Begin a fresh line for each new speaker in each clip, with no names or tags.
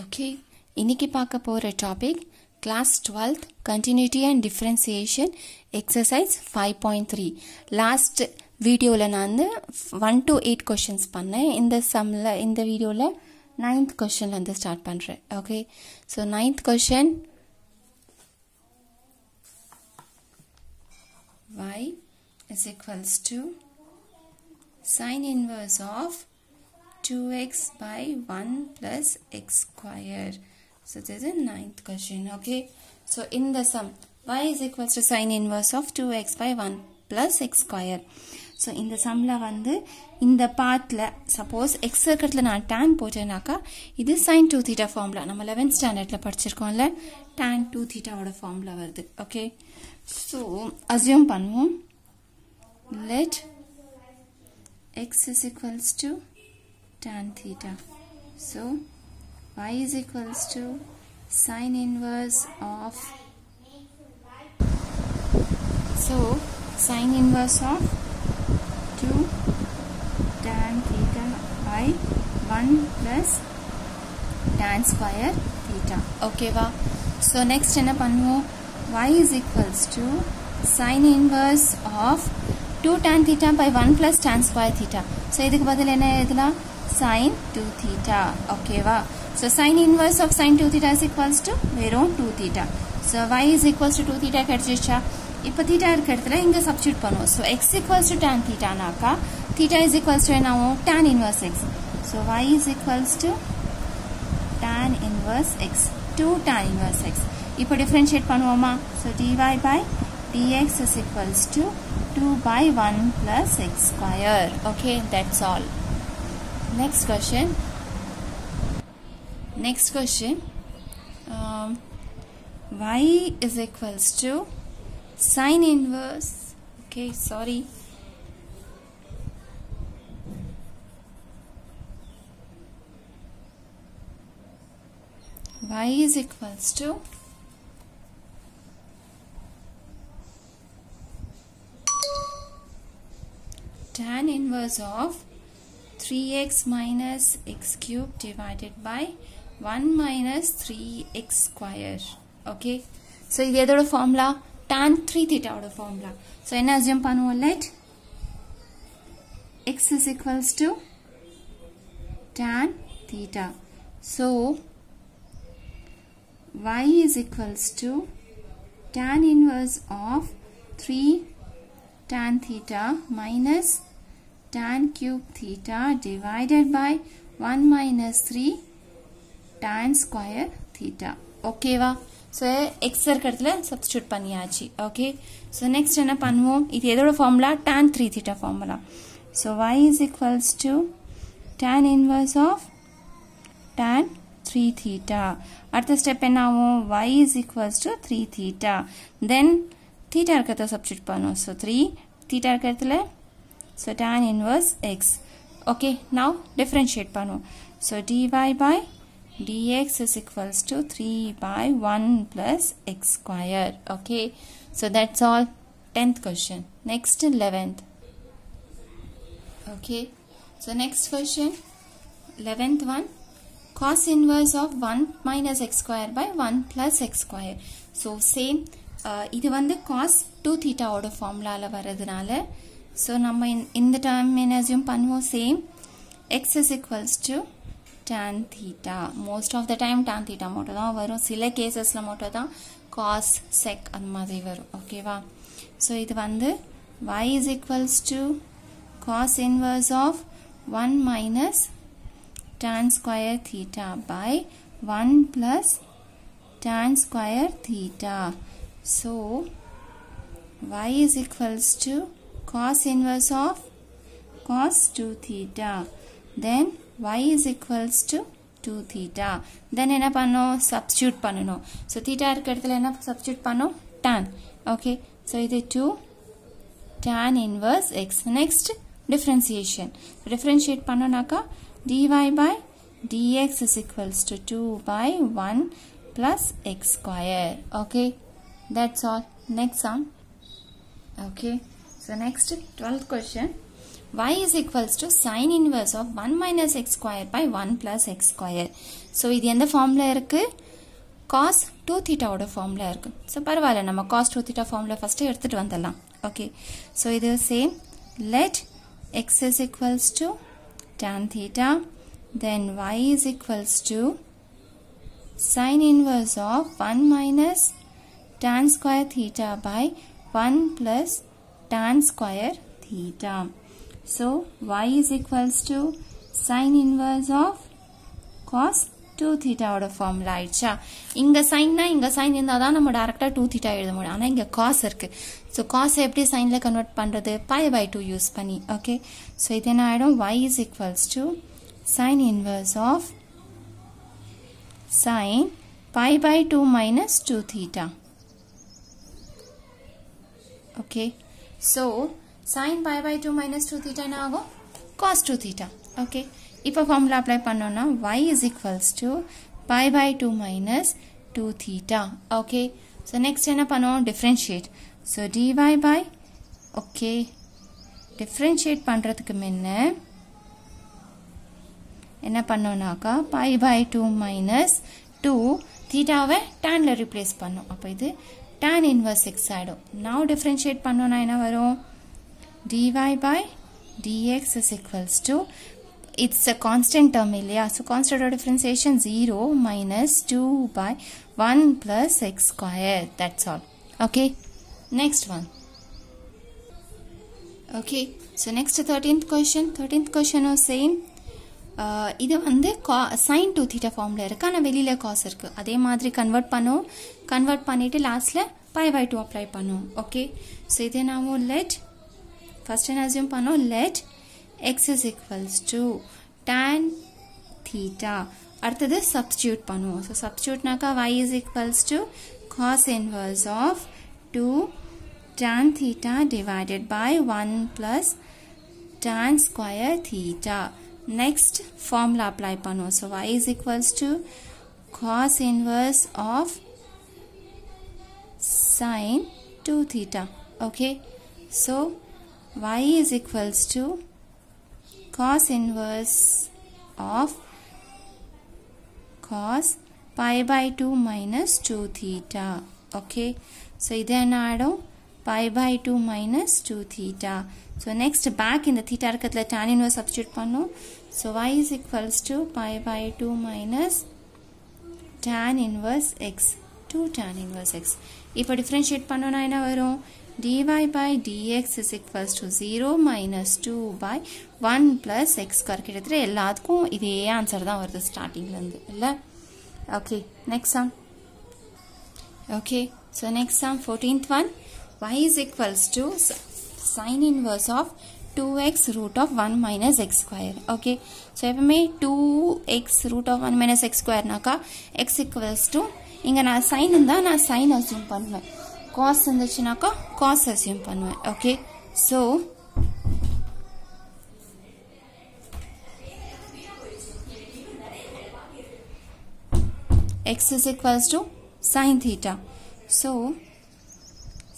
Okay இன்னைக்கு பார்க்க போகிற topic class twelfth continuity and differentiation exercise five point three last வீடியோவில் நான் வந்து ஒன் டு எயிட் கொஷின்ஸ் பண்ணேன். இந்த சம்மில் இந்த வீடியோவில் நைன்த் கொஷன்லேருந்து ஸ்டார்ட் பண்ணுறேன் okay so ninth question y is equals to sine inverse of 2x by 1 plus x square. So this is the ninth question. Okay. So in the sum, y is equals to sine inverse of 2x by 1 plus x square. So இந்த சம்மில் வந்து இந்த பார்ட்டில் suppose X இருக்கிறதுல நான் tan போட்டேனாக்கா இது sine two theta formula நம்ம லெவன்த் ஸ்டாண்டர்டில் படிச்சிருக்கோம்ல டேன் டூ தீட்டாவோட ஃபார்முலா வருது ஓகே ஸோ அசியூம் பண்ணுவோம் let X is equals to tan theta. So y is equals to sine inverse of so sine inverse of 2 tan theta by 1 plus tan square theta. Okay va? So next என்ன பண்ணுவோம் y is equals to sine inverse of 2 tan theta by 1 plus tan square theta. So இதுக்கு பதில் என்ன எழுதலாம் sin 2 theta. ஓகேவா So sin inverse of sin 2 theta is equals to வெறும் 2 theta. So y is equals to 2 theta கிடைச்சிருச்சா இப்போ theta இருக்க இடத்துல இங்க சப்ஸ்டியூட் பண்ணுவோம் So x equals to tan theta நாக்கா theta is equals to என்ன ஆகும் tan inverse x. So y is equals to tan inverse x. 2 tan inverse x. இப்போ differentiate பண்ணுவோமா So dy by dx is equals to 2 by 1 plus x square. Okay, that's all. Next question. Next question. Um, y is equals to sine inverse. Okay, sorry. y is equals to tan inverse of 3x minus x cube divided by 1 minus 3x square. Okay. So, இது எதோட formula? tan 3 theta ஓட formula. So, என்ன assume பண்ணுவோம் let x is equals to tan theta. So, y is equals to tan inverse of 3 tan theta minus tan cube theta divided by 1 minus 3 tan square theta. ಓಕೆವಾ so ಎಕ್ಸರ್ ಕಡ್ತಲೆ substitute ಪನ್ನಿ ಆಚಿ okay so next ಏನಪ್ಪ ಅನ್ವು ಇದು ಎದೋಡ formula tan three theta formula so y is equals to tan inverse of tan three theta step step ನಾವು y is equals to 3 theta then theta ಇರ್ಕತ್ತ substitute ಪನ್ನು so 3 theta ಇರ್ಕತ್ತಲೆ So tan inverse x. Okay, now differentiate பண்ணுவோம். So dy by dx is equals to 3 by 1 plus x square. Okay, so that's all. 10th question. Next 11th. Okay, so next question. 11th one. Cos inverse of 1 minus x square by 1 plus x square. So same. Uh, இது வந்து cos 2 theta ஓட formula வரதுனால so நம்ம இந்த time என்ன assume பண்ணுவோம் same X is equals to tan theta most of the time tan theta மட்டும் தான் வரும். சில கேசஸில் மட்டும் தான் காஸ் செக் அந்த மாதிரி வரும். ஓகேவா ஸோ இது வந்து y is equals to cos inverse of one minus tan square theta by one plus tan square theta so y is equals to cos inverse of cos 2 theta then y is equals to 2 theta then என்ன பண்ணோம் substitute பண்ணணும் so theta இருக்க இடத்துல என்ன substitute பண்ணோம் tan okay so இது 2 tan inverse x next differentiation differentiate பண்ணோம்னாக்கா dy by dx is equals to 2 by 1 plus x square okay that's all next sum okay So next 12th question y is equals to sin inverse of 1 minus x square by 1 plus x square. So இது எந்த formula இருக்கு cos 2 theta தீட்டாவோட formula இருக்கு So பரவாயில்ல நம்ம cos 2 theta formula first எடுத்துட்டு வந்தலாம். Okay. So இது same. let x is equals to tan theta then y is equals to sin inverse of 1 minus tan square theta by 1 plus tan square theta. So y is equals to sin inverse of cos 2 theta ஓட formula ஆயிடுச்சா இங்க சைன்னா இங்க sign இருந்தால் தான் நம்ம டேரக்டா 2 theta எழுத முடியும் ஆனால் இங்க காஸ் இருக்கு ஸோ காஸ் எப்படி சைன்ல கன்வெர்ட் பண்றது பை பை டூ யூஸ் பண்ணி ஓகே ஸோ இது என்ன ஆயிடும் y is equals to sin inverse of sin pi by 2 minus 2 theta. Okay. So sine pi by two minus two theta என்ன ஆகும் காஸ் டூ தீட்டா ஓகே இப்போ formula apply பண்ணோன்னா y is equals to pi by two minus two theta okay so next என்ன பண்ணுவோம் differentiate so dy by okay differentiate பண்ணுறதுக்கு முன்ன என்ன பண்ணோன்னாக்கா pi by two minus two தீட்டாவை டேனில் ரீப்ளேஸ் பண்ணோம் அப்போ இது tan இன்வர்ஸ் எக்ஸ் ஆகிடும் நவ் டிஃப்ரென்ஷியேட் பண்ணோன்னா என்ன வரும் dy by dx is equals to it's a constant term இல்லையா so constant of differentiation 0 minus 2 by 1 plus x square that's all okay next one okay so next 13th question 13th question was same இது வந்து கா sign two theta ஃபார்மில் இருக்குது ஆனால் வெளியில் காசு இருக்குது அதே மாதிரி கன்வெர்ட் பண்ணும் கன்வெர்ட் பண்ணிவிட்டு லாஸ்ட்டில் பை பை டூ அப்ளை பண்ணும் ஓகே ஸோ இதே நாமும் லெட் ஃபர்ஸ்ட் என்ன அசியூம் பண்ணோம் let x is equals to tan theta அடுத்தது சப்ஸ்டியூட் பண்ணுவோம் ஸோ சப்ஸ்டியூட்னாக்கா y is equals to cos inverse of two tan theta divided by 1 plus tan square theta next formula apply பண்ணுவோம் so y is equals to cos inverse of sin 2 theta okay so y is equals to cos inverse of cos pi by 2 minus 2 theta okay so இது என்ன ஆயிடும் pi by 2 minus 2 theta so next back in the theta இருக்கத்துல tan inverse substitute பண்ணும் so y is equals to pi by 2 minus tan inverse x 2 tan inverse x இப்போ differentiate பண்ணோம்னா என்ன வரும் dy by dx is equals to 0 minus 2 by 1 plus x square கிட்டத்தட்ட எல்லாத்துக்கும் இதே answer தான் வருது ஸ்டார்டிங்லேருந்து இல்லை okay next sum okay so next sum fourteenth one y is equals to sin inverse of 2x root of 1 minus x square okay so எப்பவுமே 2x root of 1 minus x square நாக்கா x equals to இங்க நான் sin இருந்தா நான் sin assume பண்ணுவேன் cos இருந்துச்சுனாக்கா cos assume பண்ணுவேன் okay so x is equals to sin theta so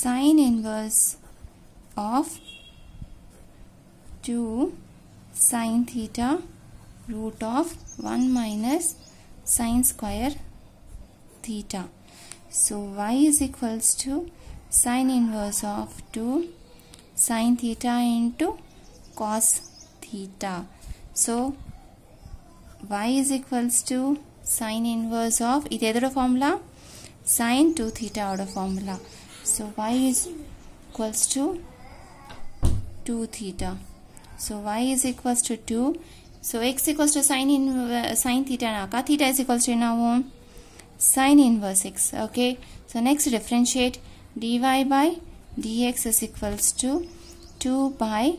sin inverse of 2 sine theta root of 1 minus sine square theta. So y is equals to sine inverse of 2 sine theta into cos theta. So y is equals to sine inverse of either formula sine 2 theta order formula. So y is equals to 2 theta. So y is equals to 2. So x equals to sine, in, uh, sine theta naka. Theta is equals to now sine inverse x. Okay. So next differentiate dy by dx is equals to 2 by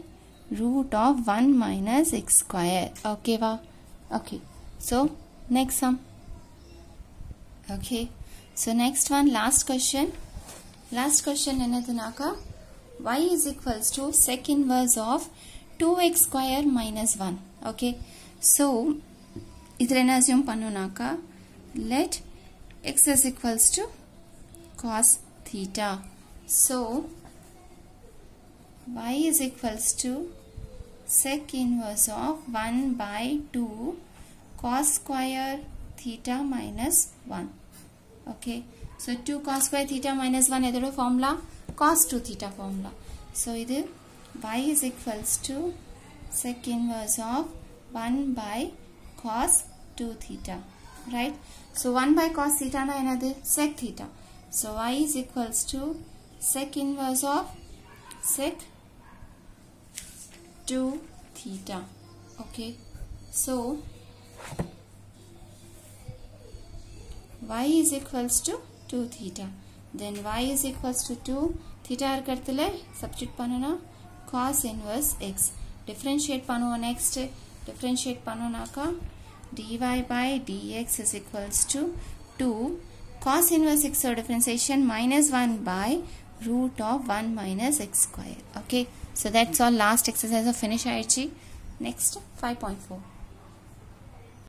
root of 1 minus x square. Okay. Wow. Okay. So next sum. Okay. So next one last question. Last question another naka. y is equals to sec inverse of 2x square minus 1 okay so இதில் என்ன assume பண்ணோம்னாக்கா let x is equals to cos theta so y is equals to sec inverse of 1 by 2 cos square theta minus 1 okay so 2 cos square theta minus 1 எதோட formula cos 2 theta formula so இது y is equals to sec inverse of 1 by cos 2 theta right so 1 by cos theta na என்னது sec theta so y is equals to sec inverse of sec 2 theta okay so y is equals to 2 theta then y is equals to 2 theta இருக்கிறதுல substitute பண்ணனும் cos inverse x differentiate பண்ணுவோம் next differentiate பண்ணோம்னாக்கா dy by dx is equals to 2 cos inverse x or differentiation minus 1 by root of 1 minus x square okay so that's all last exercise of finish ஆயிடுச்சு next 5.4